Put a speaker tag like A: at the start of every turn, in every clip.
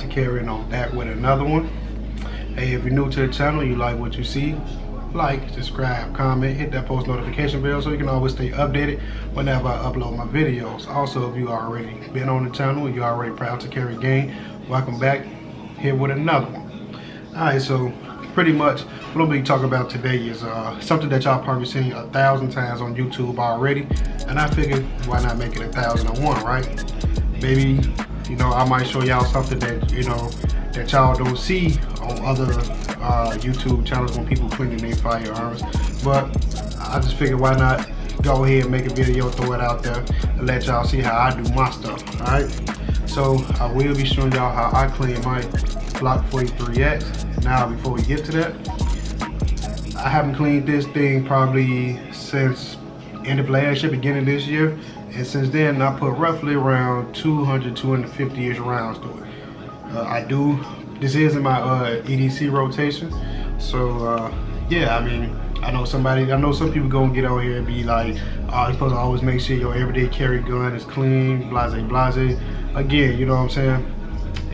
A: to Carry I'm back with another one. Hey, if you're new to the channel, you like what you see, like, subscribe, comment, hit that post notification bell so you can always stay updated whenever I upload my videos. Also, if you already been on the channel, you're already Proud to Carry Gang, welcome back here with another one. Alright, so pretty much what I'm going to be talking about today is uh, something that y'all probably seen a thousand times on YouTube already. And I figured, why not make it a thousand and one, right? Maybe, you know, I might show y'all something that, you know, that y'all don't see on other uh, YouTube channels when people cleaning their firearms. But I just figured, why not go ahead and make a video, throw it out there, and let y'all see how I do my stuff, alright? So I will be showing y'all how I clean my Glock 43X now, before we get to that, I haven't cleaned this thing probably since end of last year, beginning this year. And since then, I put roughly around 200, 250-ish rounds to it. Uh, I do, this is in my uh, EDC rotation. So, uh, yeah, I mean, I know somebody, I know some people gonna get on here and be like, oh, you're supposed to always make sure your everyday carry gun is clean, blase, blase. Again, you know what I'm saying?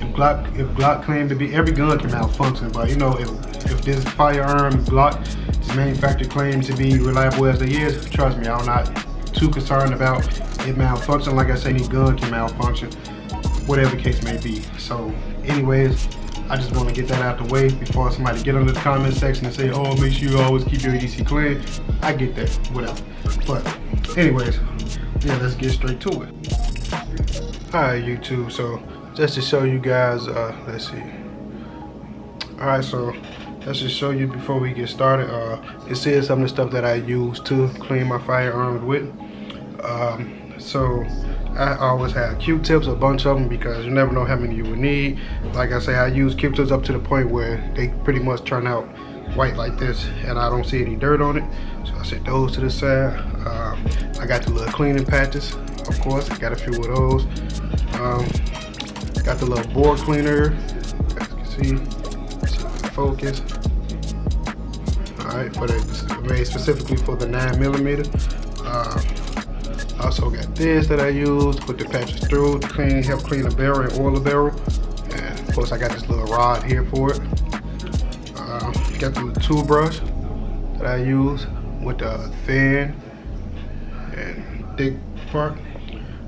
A: if Glock if Glock claimed to be every gun can malfunction, but you know if if this firearm Glock is manufacturer claims to be reliable as it is, trust me, I'm not too concerned about it malfunction. Like I said, any gun can malfunction, whatever the case may be. So, anyways. I just want to get that out the way before somebody get under the comment section and say, oh, make sure you always keep your EDC clean. I get that, whatever. But anyways, yeah, let's get straight to it. Right, YouTube, so just to show you guys, uh, let's see. All right, so let's just show you before we get started. Uh, this is some of the stuff that I use to clean my firearms with. Um, so I always have Q-tips, a bunch of them, because you never know how many you will need. Like I say, I use Q-tips up to the point where they pretty much turn out white like this, and I don't see any dirt on it. So I set those to the side. Um, I got the little cleaning patches, of course. I got a few of those. Um, Got the little bore cleaner. As you can see, focus. Alright, for the made specifically for the 9 millimeter. Uh, also got this that I use put the patches through to clean, help clean the barrel and oil the barrel. And of course I got this little rod here for it. Uh, got the tool brush that I use with the thin and thick part.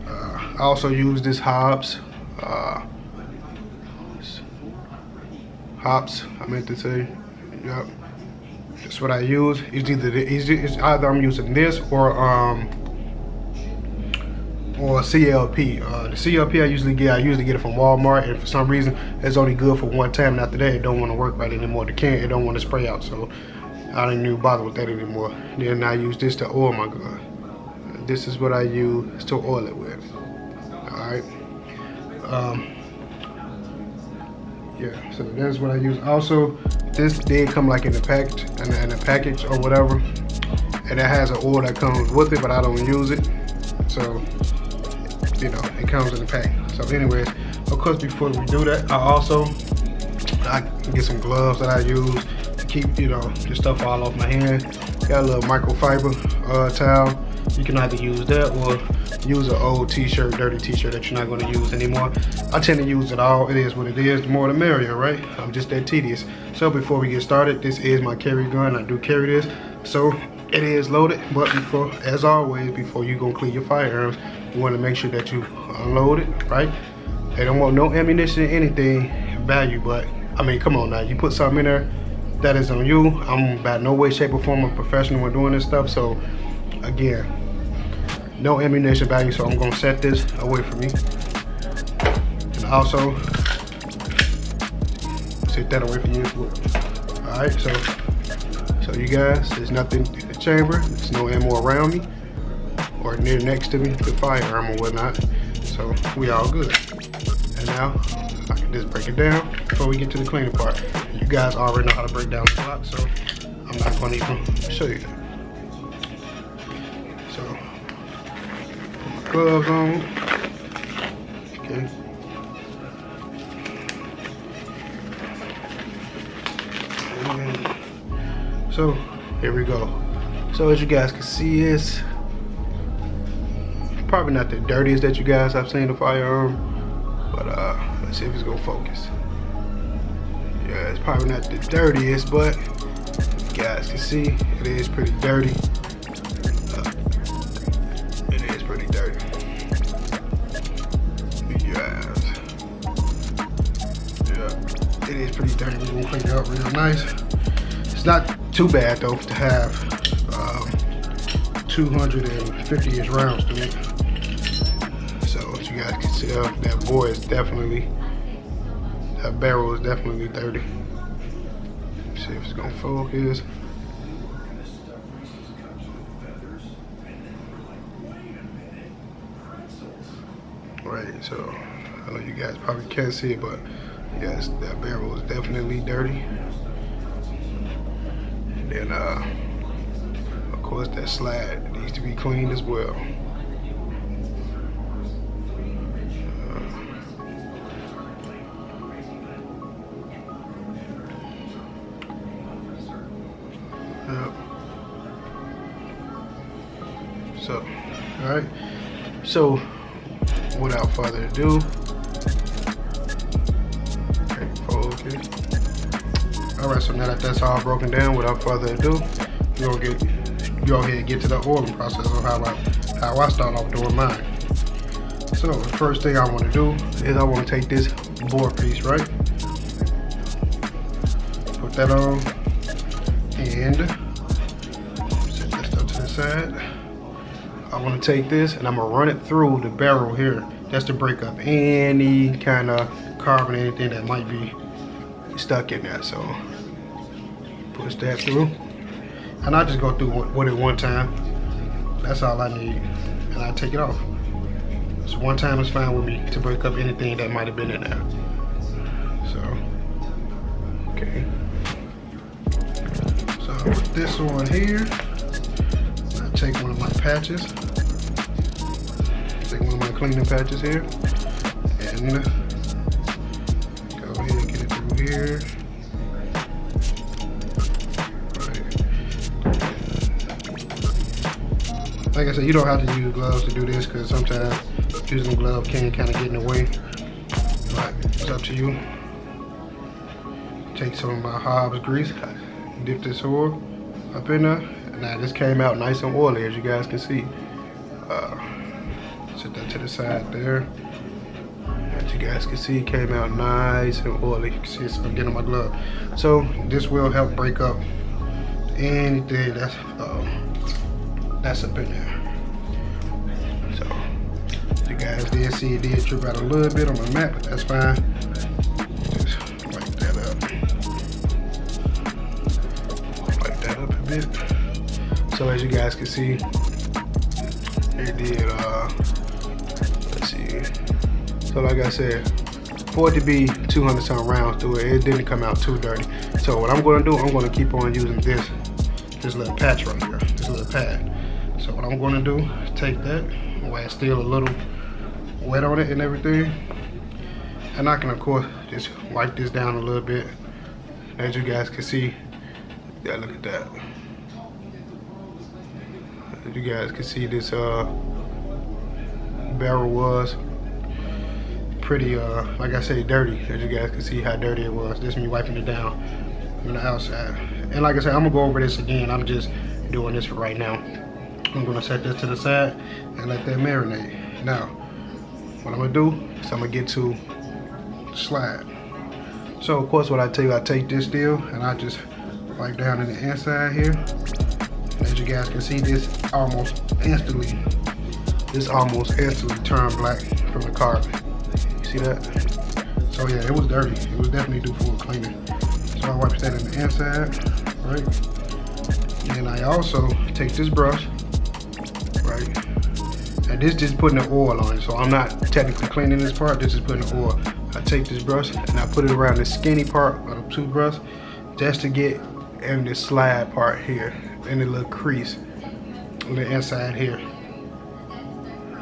A: Uh, I also use this Hobbs uh, Hoppe's, I meant to say. Yep. That's what I use. It's either it's either I'm using this or um or CLP. Uh, the CLP I usually get, I usually get it from Walmart, and for some reason it's only good for one time. And after that, it don't want to work right anymore. The can it don't want to spray out, so I don't even bother with that anymore. Then I use this to oil my gun. This is what I use to oil it with. All right. Um, yeah so that's what i use also this did come like in a package in a, in a package or whatever and it has an oil that comes with it but i don't use it so you know it comes in the pack so anyways of course before we do that i also i get some gloves that i use to keep you know the stuff all off my hand got a little microfiber uh, towel you can either use that or use an old t-shirt, dirty t-shirt that you're not gonna use anymore. I tend to use it all. It is what it is. The more the merrier, right? I'm just that tedious. So before we get started, this is my carry gun. I do carry this. So it is loaded, but before, as always, before you go clean your firearms, you wanna make sure that you unload it, right? They don't want no ammunition, anything value, but I mean, come on now. You put something in there, that is on you. I'm by no way, shape, or form a professional when doing this stuff. So again, no ammunition value, so I'm gonna set this away from me. And also, set that away from you. All right, so, so you guys, there's nothing chamber, there's no ammo around me or near next to me, the firearm or whatnot. So we all good. And now I can just break it down before we get to the cleaning part. You guys already know how to break down the Glock, so I'm not gonna even show you that. gloves on. Okay. so here we go. So as you guys can see, it's probably not the dirtiest that you guys have seen the firearm, but uh, let's see if it's gonna focus. Yeah, it's probably not the dirtiest, but you guys can see it is pretty dirty. Uh, it is pretty dirty. Yeah, it is pretty dirty. We're gonna clean it up real nice. It's not too bad though to have 250-ish rounds to it. So as you guys can see, that boy is definitely, that barrel is definitely dirty. Let's see if it's gonna focus. Right, so I know you guys probably can't see it, but yes, that barrel is definitely dirty. And then, uh, course, that slide needs to be cleaned as well. Yep. So, all right. So, without further ado, okay. All right, so now that that's all broken down, without further ado, we're gonna get go ahead and get to the oiling process of how I how I start off doing mine. So the first thing I want to do is I want to take this bore piece, right? Put that on and set that stuff to the side. I want to take this and I'm gonna run it through the barrel here just to break up any kind of carbon, anything that might be stuck in there. So push that through. And I just go through with it one time. That's all I need. And I take it off. So one time is fine with me to break up anything that might have been in there. So, okay. So with this one here, I take one of my patches. Take one of my cleaning patches here. And go ahead and get it through here. Like I said, you don't have to use gloves to do this because sometimes using gloves can kind of get in the way. But it's up to you. Take some of my Hobbs grease, dip this oil up in there. And now this came out nice and oily as you guys can see. Uh, set that to the side there. As you guys can see, it came out nice and oily. You can see it's getting my glove. So this will help break up anything that's uh, that's up in there. So you guys did see it did drip out a little bit on my mat, but that's fine. Just wipe that up. Wipe that up a bit. So as you guys can see, it did uh let's see. So like I said, for it to be 200 some rounds through it, it didn't come out too dirty. So what I'm gonna do, I'm gonna keep on using this, this little patch right here, this little pad. I'm gonna do take that, while it's still a little wet on it and everything. And I can of course just wipe this down a little bit. As you guys can see, yeah, look at that. As you guys can see this uh, barrel was pretty, uh, like I say, dirty. As you guys can see how dirty it was. This me wiping it down on the outside. And like I said, I'm gonna go over this again. I'm just doing this for right now. I'm gonna set this to the side and let that marinate. Now, what I'm gonna do is I'm gonna get to slide. So of course what I tell you, I take this deal and I just wipe down in the inside here. As you guys can see, this almost instantly, this almost instantly turned black from the carbon. You see that? So yeah, it was dirty. It was definitely due for a cleaning. So I wipe that in the inside, right? And I also take this brush? This just putting the oil on so I'm not technically cleaning this part, this is putting the oil. I take this brush and I put it around the skinny part of the toothbrush just to get in the slide part here, in the little crease on the inside here.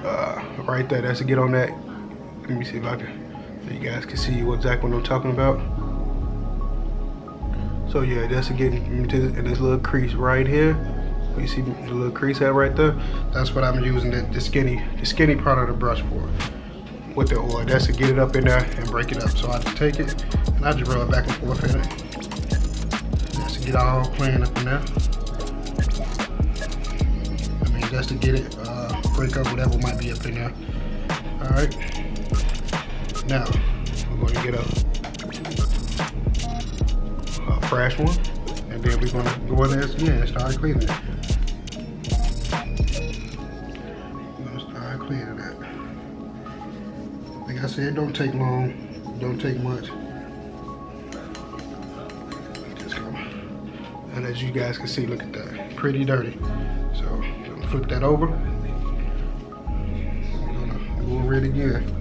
A: Uh, right there, that's to get on that. Let me see if I can, so you guys can see what exactly I'm talking about. So yeah, that's to get into this little crease right here. You see the little crease head right there? That's what I'm using the, the skinny the skinny part of the brush for with the oil. That's to get it up in there and break it up. So I take it and I just rub it back and forth in it. Just to get all clean up in there. I mean, just to get it, uh, break up whatever might be up in there. All right. Now, we're going to get a, a fresh one. And then we're going to go in there again and start cleaning it. Like I said, don't take long, don't take much. Um, and as you guys can see, look at that, pretty dirty. So flip that over. I'm gonna it again.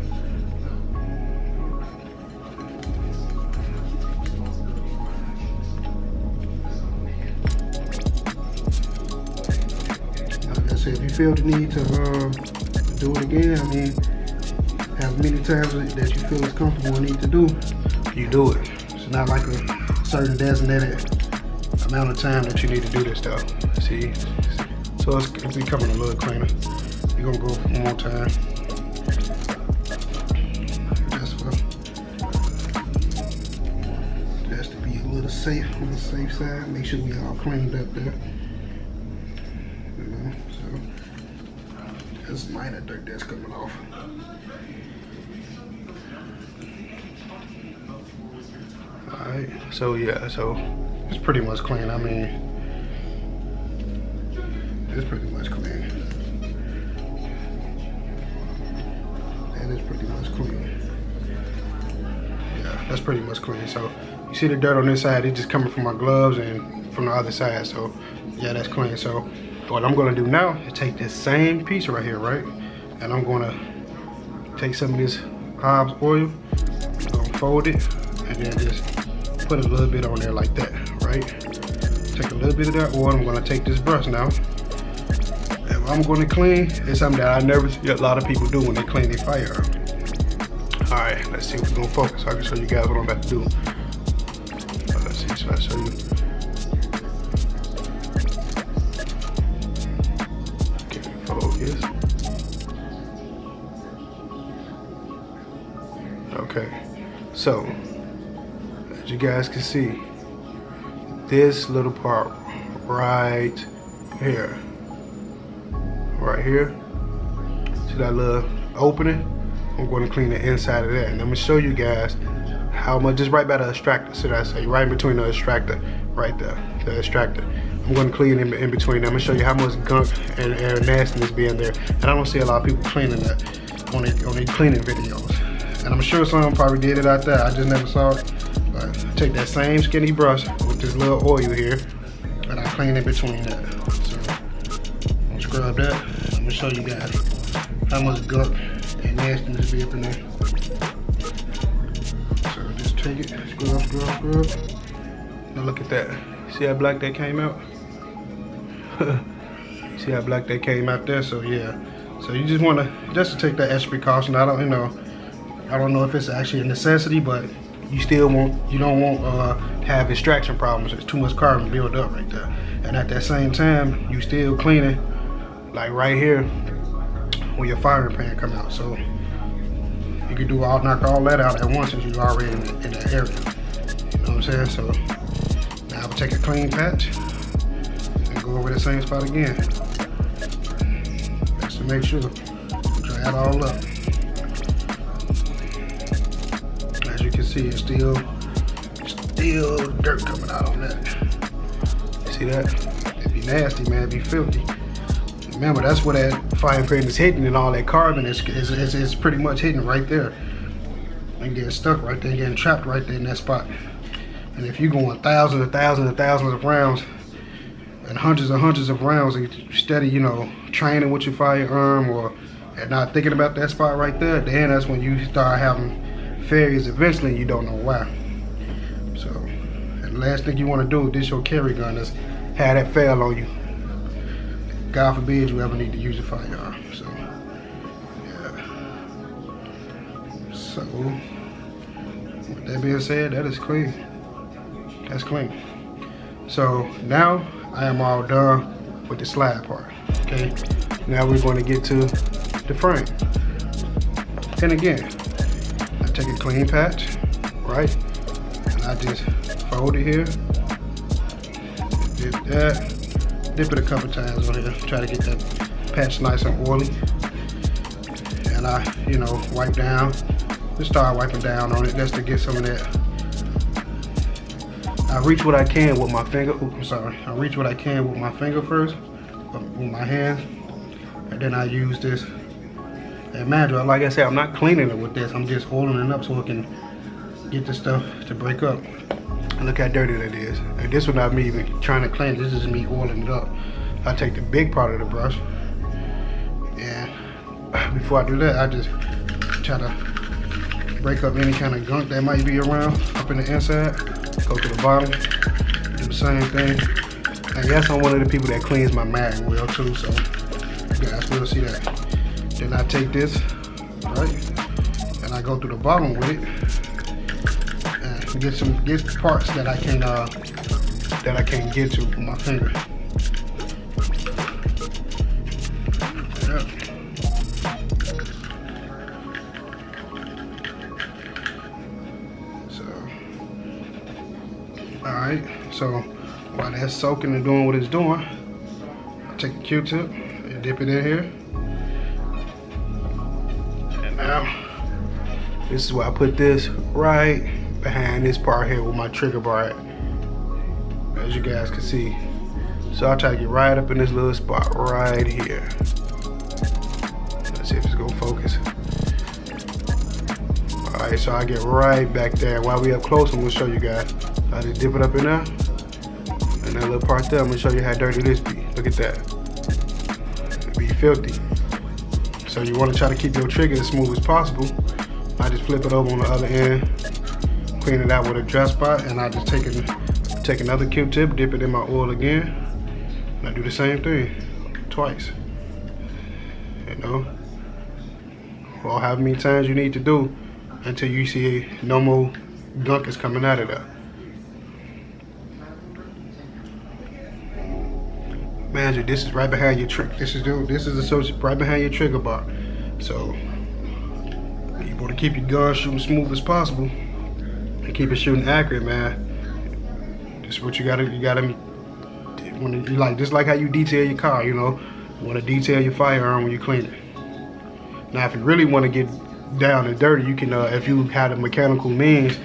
A: Feel the need to uh, do it again, I mean, as many times that you feel is comfortable and need to do, you do it. It's not like a certain designated amount of time that you need to do this stuff. See? So it's, it's becoming a little cleaner. You're gonna go one more time. Just for just to be a little safe on the safe side. Make sure we all cleaned up there. You know, so there's minor dirt that's coming off. Alright, so yeah, so it's pretty much clean. I mean, it's pretty much clean. That is pretty much clean. Yeah, that's pretty much clean. So you see the dirt on this side, it's just coming from my gloves and from the other side. So yeah, that's clean. So what I'm gonna do now is take this same piece right here, right? And I'm gonna take some of this Hobbs oil, gonna fold it, and then just put a little bit on there like that, right? Take a little bit of that oil. I'm gonna take this brush now. I'm gonna clean is something that I never see a lot of people do when they clean their firearm. All right, let's see if we're gonna focus I can show you guys what I'm about to do. Let's see, so I show you. So as you guys can see, this little part right here, right here, see that little opening? I'm going to clean the inside of that. And I'm going to show you guys how much, just right by the extractor, should I say, right in between the extractor, right there, the extractor. I'm going to clean in, in between. I'm going to show you how much gunk and, and nastiness being there. And I don't see a lot of people cleaning that on their, on their cleaning videos. And I'm sure some probably did it out there. I just never saw it. But take that same skinny brush with this little oil here, and I clean in between that. So I'm scrub that. I'm gonna show you guys how much gunk and nastiness be up in there. So just take it, scrub, scrub, scrub. Now look at that. See how black that came out? See how black that came out there? So yeah. So you just wanna, just to take that extra precaution. I don't, you know, I don't know if it's actually a necessity, but you still won't, you don't want uh, have extraction problems. There's too much carbon built up right there. And at that same time, you still cleaning, like right here, when your firing pin come out. So you can do all, knock all that out at once since you're already in, in that area. You know what I'm saying? So now I'll take a clean patch and go over the same spot again. Just to make sure, dry it all up. See it's still, still dirt coming out on that. See that? It'd be nasty, man. It'd be filthy. Remember, that's where that fire pin is hitting and all that carbon is, is, is, is pretty much hitting right there. And getting stuck right there, getting trapped right there in that spot. And if you're going thousands and thousands and thousands of rounds and hundreds and hundreds of rounds and steady, you know, training with your firearm or and not thinking about that spot right there, then that's when you start having failures eventually you don't know why. So, the last thing you want to do with this your carry gun is have that fail on you. God forbid you ever need to use a firearm. So, yeah. So, with that being said, that is clean. That's clean. So now I am all done with the slide part. Okay, now we're going to get to the frame. And again, take a clean patch, right? And I just fold it here, dip that, dip it a couple times on here, try to get that patch nice and oily. And I, you know, wipe down, just start wiping down on it just to get some of that I reach what I can with my finger. Oops, I'm sorry. I reach what I can with my finger first, uh, with my hand, and then I use this. Man, like I said, I'm not cleaning it with this. I'm just oiling it up so it can get the stuff to break up. And look how dirty that is. And this one not me even trying to clean. This is me oiling it up. I take the big part of the brush, and before I do that, I just try to break up any kind of gunk that might be around up in the inside go to the bottom, do the same thing. I guess I'm one of the people that cleans my mag well too, so you guys will see that. Then I take this, right, and I go through the bottom with it, and get some get parts that I can uh, that I can't get to with my finger. Alright, so while that's soaking and doing what it's doing, I take a Q-tip and dip it in here. This is where I put this right behind this part here with my trigger bar at, as you guys can see. So I'll try to get right up in this little spot right here. Let's see if it's gonna focus. All right, so I get right back there. While we up close, I'm gonna show you guys. I just dip it up in there. And that little part there, I'm gonna show you how dirty this be. Look at that. It be filthy. So you wanna try to keep your trigger as smooth as possible. I just flip it over on the other end, clean it out with a dry spot, and I just take it, take another Q-tip, dip it in my oil again, and I do the same thing twice. You know, or how many times you need to do until you see no more gunk is coming out of there. Imagine this is right behind your trick. This is this is associated right behind your trigger bar. So want to keep your gun shooting smooth as possible and keep it shooting accurate, man. This is what you gotta you gotta when you like just like how you detail your car, you know. You want to detail your firearm when you clean it. Now, if you really want to get down and dirty, you can, uh, if you had a mechanical means,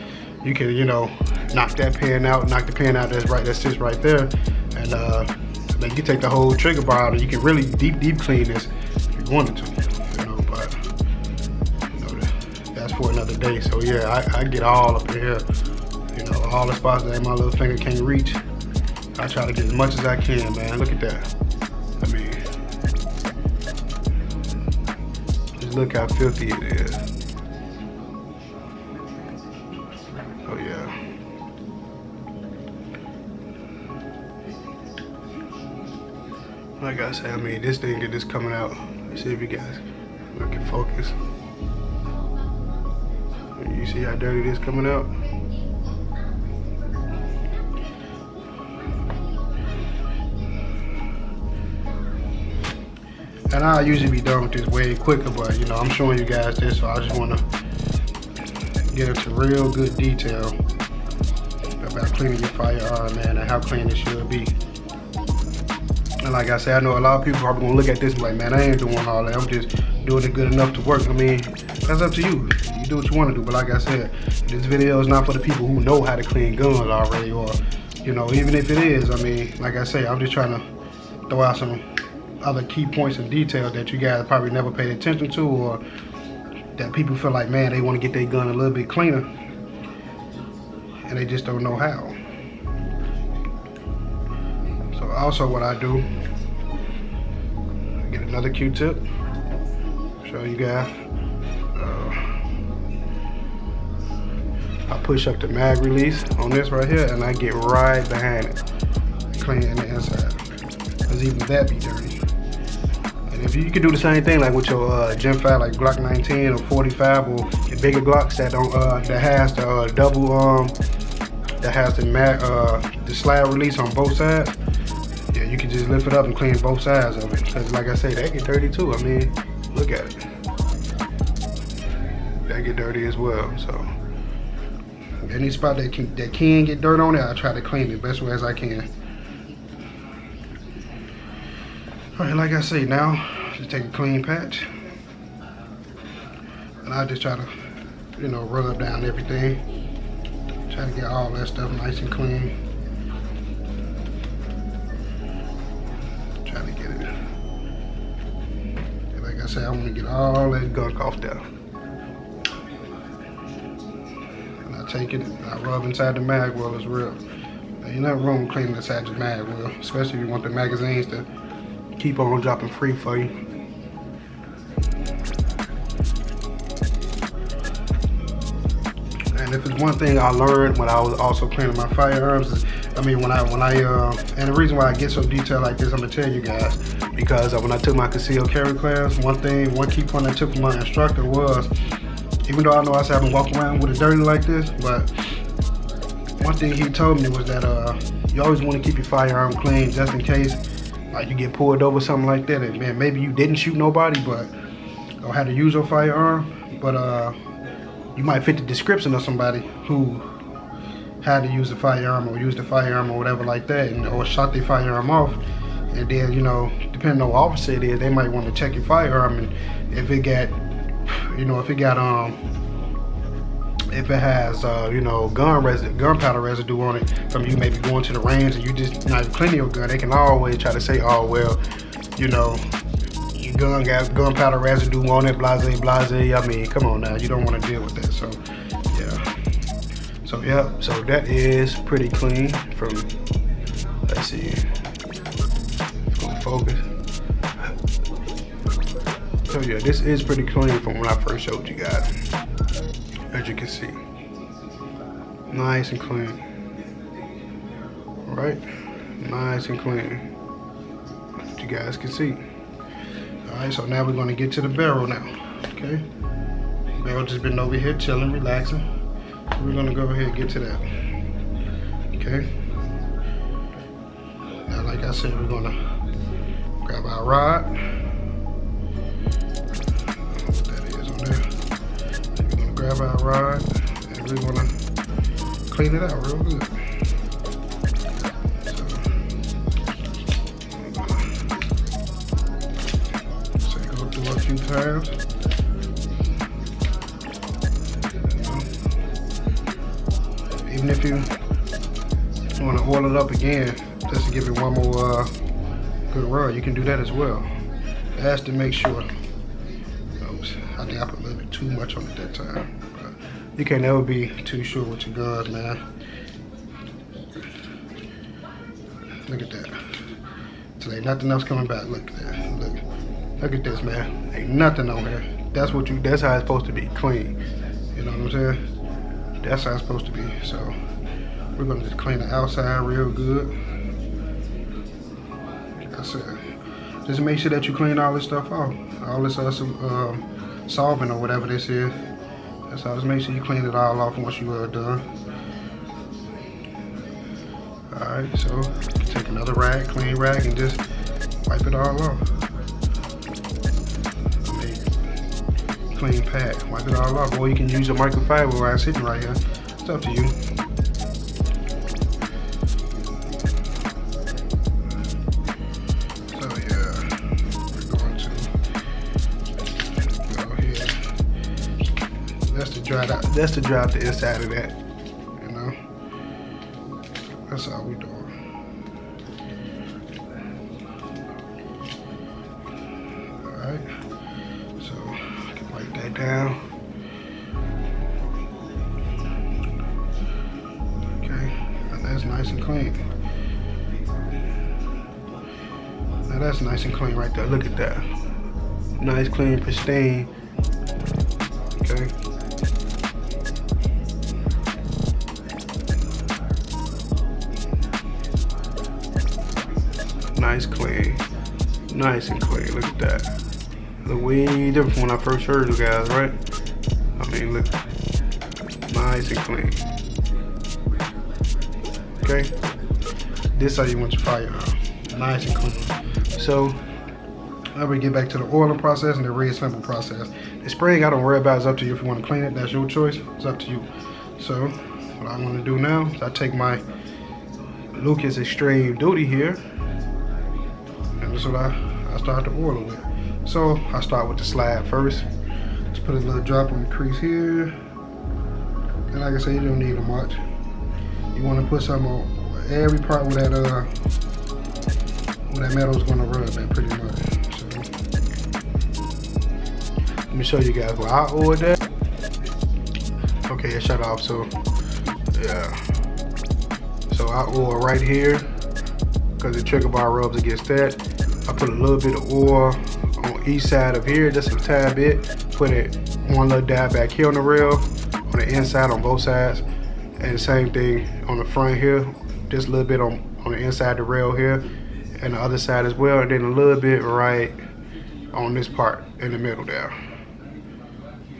A: you can, you know, knock that pin out, knock the pin out that's right, that sits right there, and uh, then you take the whole trigger bar out and you can really deep, deep clean this if you wanted to, day. So yeah, I, I get all up here, you know, all the spots that my little finger can't reach. I try to get as much as I can, man. Look at that. I mean, just look how filthy it is. Oh yeah. Like I said, I mean, this thing is just coming out. Let's see if you guys can focus. See how dirty this coming out? And I'll usually be done with this way quicker, but you know, I'm showing you guys this, so I just wanna get into real good detail about cleaning your firearm, man, and how clean it should be. And like I said, I know a lot of people probably gonna look at this and be like, man, I ain't doing all that. I'm just doing it good enough to work. I mean, that's up to you. Do what you wanna do. But like I said, this video is not for the people who know how to clean guns already or, you know, even if it is, I mean, like I say, I'm just trying to throw out some other key points and details that you guys probably never paid attention to or that people feel like, man, they want to get their gun a little bit cleaner and they just don't know how. So also what I do, get another Q-tip, show you guys. I push up the mag release on this right here and I get right behind it, cleaning the inside. Cause even that be dirty. And if you, you can do the same thing like with your uh, Gen 5, like Glock 19 or 45 or the bigger Glocks that don't uh, that has the uh, double um that has the mag uh the slide release on both sides. Yeah, you can just lift it up and clean both sides of it. Cause like I say, that get dirty too. I mean, look at it. That get dirty as well. So any spot that can that can get dirt on it, I try to clean it best way as I can. All right, like I say, now just take a clean patch, and I just try to, you know, rub down everything. Try to get all that stuff nice and clean. Try to get it. Like I said, I want to get all that gunk off there. Take it, I rub inside the mag well as you're not wrong cleaning inside your mag well, especially if you want the magazines to keep on dropping free for you. And if it's one thing I learned when I was also cleaning my firearms is, I mean, when I, when I, uh, and the reason why I get so detailed like this, I'm gonna tell you guys, because uh, when I took my concealed carry class, one thing, one key point I took from my instructor was, even though I know I said I've been walking around with it dirty like this, but one thing he told me was that uh, you always want to keep your firearm clean just in case like you get pulled over something like that. And man maybe you didn't shoot nobody but or had to use your firearm. But uh you might fit the description of somebody who had to use the firearm or use the firearm or whatever like that and or shot their firearm off. And then you know depending on what officer it is they might want to check your firearm and if it got you know if it got um if it has, uh, you know, gun residue, gunpowder residue on it from you maybe going to the range and you just not cleaning your gun, they can always try to say, oh, well, you know, your gun got gunpowder residue on it, blase, blase. I mean, come on now, you don't want to deal with that. So, yeah. So, yeah, so that is pretty clean from, let's see, focus. So, yeah, this is pretty clean from when I first showed you guys as you can see. Nice and clean. Right? Nice and clean. As you guys can see. Alright, so now we're gonna get to the barrel now. Okay? Barrel just been over here chilling, relaxing. So we're gonna go ahead and get to that. Okay? Now like I said, we're gonna grab our rod. Grab our rod and we want to clean it out real good. So, go through a few times. Even if you want to oil it up again, just to give it one more uh, good rub, you can do that as well. It has to make sure I think I put a little bit too much on it that time. You can never be too sure with your guns, man. Look at that. So ain't nothing else coming back. Look at that. Look. Look at this, man. Ain't nothing on here. That's what you that's how it's supposed to be. Clean. You know what I'm saying? That's how it's supposed to be. So we're gonna just clean the outside real good. That's it. Just make sure that you clean all this stuff off. All this other um, solvent or whatever this is. That's all. Just make sure you clean it all off once you are done. Alright, so take another rag, clean rag, and just wipe it all off. Clean pad, wipe it all off. Or you can use a microfiber while it's sitting right here. It's up to you. Dry out. That's to dry out the inside of that. You know. That's all we doing. Alright. So I can wipe that down. Okay. That's nice and clean. Now that's nice and clean right there. Look at that. Nice, clean, pristine. Nice and clean, look at that. Look way different when I first heard you guys, right? I mean, look, nice and clean. Okay, this how you want your firearm. Uh, nice and clean. So now we get back to the oiling process and the reassemble process. The spraying I don't worry about, it's up to you if you want to clean it, that's your choice, it's up to you. So what I'm gonna do now is I take my Lucas Extreme Duty here, and this is what I, I start the oil with. So I start with the slab first. Just put a little drop on the crease here. And like I said, you don't need much. You wanna put some on every part where that uh where that metal is gonna rub at pretty much. So let me show you guys where I oiled that. Okay, it shut off, so yeah. So I oil right here because the trigger bar rubs against that. I put a little bit of oil on each side of here, just a tad bit. Put it one little dab back here on the rail, on the inside on both sides. And same thing on the front here, just a little bit on, on the inside the rail here and the other side as well. And then a little bit right on this part in the middle there.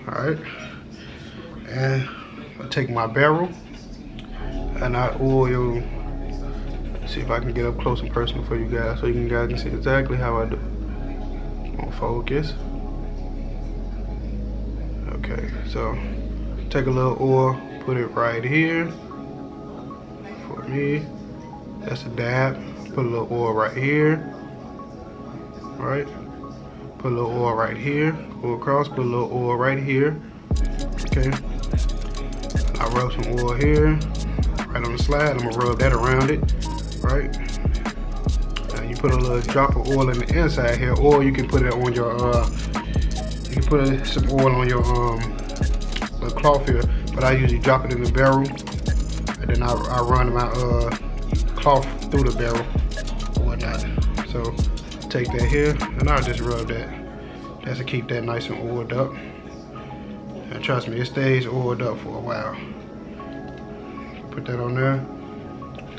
A: All right. And I take my barrel and I oil see if I can get up close and personal for you guys so you can guys can see exactly how I do. On focus? Okay so take a little oil put it right here for me. That's a dab. Put a little oil right here. Right? Put a little oil right here. Go across put a little oil right here. Okay. I rub some oil here. Right on the slide. I'm gonna rub that around it, right? Now you put a little drop of oil in the inside here, or you can put it on your, uh, you can put some oil on your um, the cloth here, but I usually drop it in the barrel, and then I, I run my uh, cloth through the barrel or whatnot. So take that here, and I'll just rub that. That's to keep that nice and oiled up. And trust me, it stays oiled up for a while put that on there.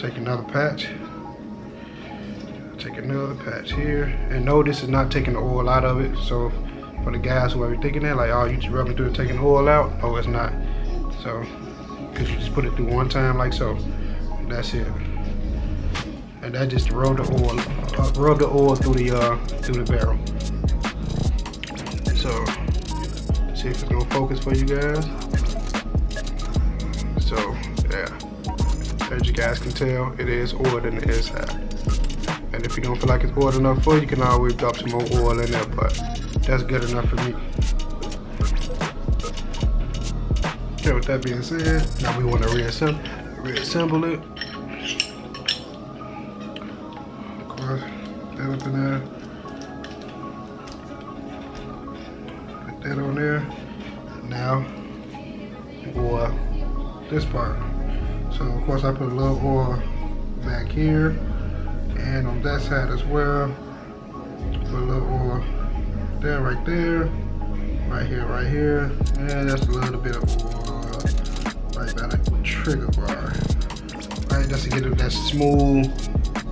A: Take another patch. Take another patch here. And no, this is not taking the oil out of it. So for the guys who are thinking that, like, oh, you just rubbing through and taking the oil out. No, it's not. So, because you just put it through one time like so. That's it. And that just rub the oil, uh, rub the oil through the uh, through the barrel. So, see if it's gonna focus for you guys. As you guys can tell, it is oiled in the inside. And if you don't feel like it's oiled enough for you, you can always drop some more oil in there, but that's good enough for me. Okay, with that being said, now we want to reassemble, reassemble it. Of course, that up in there. Put that on there. Now, for this part. So of course I put a little oil back here and on that side as well. Put a little oil there, right there, right here, right here, and that's a little bit of oil right by the trigger bar. Right, just to get it that smooth,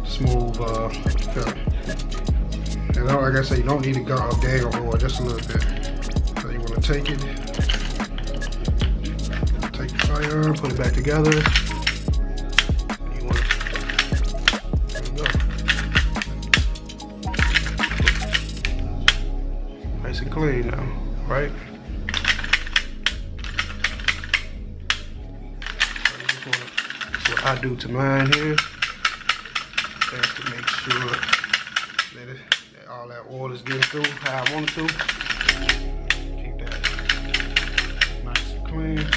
A: smooth uh. And like I said, you don't need to go up there oil, just a little bit. So you want to take it, take the fire, put it back together. Right? So what I do to mine here is to make sure that, it, that all that oil is getting through how I want it to. Keep that nice and clean.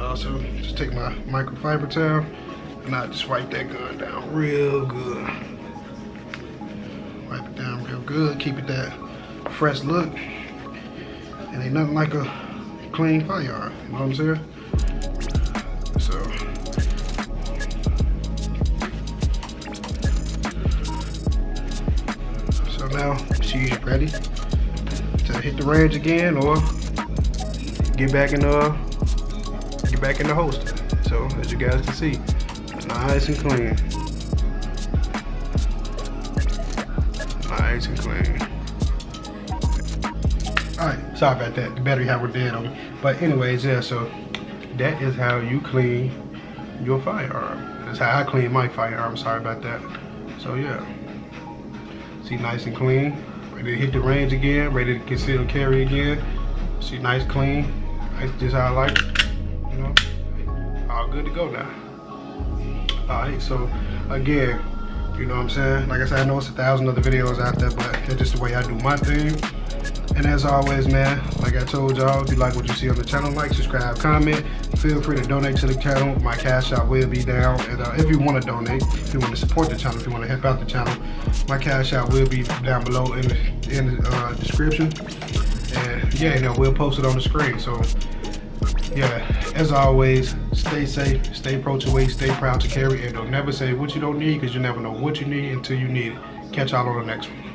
A: Also just take my microfiber towel I just wipe that gun down real good. Wipe it down real good, keep it that fresh look. And ain't nothing like a clean firearm, you know what I'm saying? So, so now she's ready to hit the range again or get back in the get back in the holster. So as you guys can see, Nice and clean. Nice and clean. Alright, sorry about that. The battery had were dead on me. But anyways, yeah, so that is how you clean your firearm. That's how I clean my firearm. Sorry about that. So yeah, see nice and clean. Ready to hit the range again. Ready to conceal carry again. See nice clean. That's just how I like it. You know, all good to go now. All right, so again, you know what I'm saying? Like I said, I know it's a thousand other videos out there, but that's just the way I do my thing. And as always, man, like I told y'all, if you like what you see on the channel, like, subscribe, comment. Feel free to donate to the channel. My Cash App will be down. And uh, if you want to donate, if you want to support the channel, if you want to help out the channel, my Cash App will be down below in the, in the uh, description. And yeah, you know, we'll post it on the screen. So yeah, as always, stay safe, stay Pro2A, stay proud to carry, and don't never say what you don't need because you never know what you need until you need it. Catch y'all on the next one.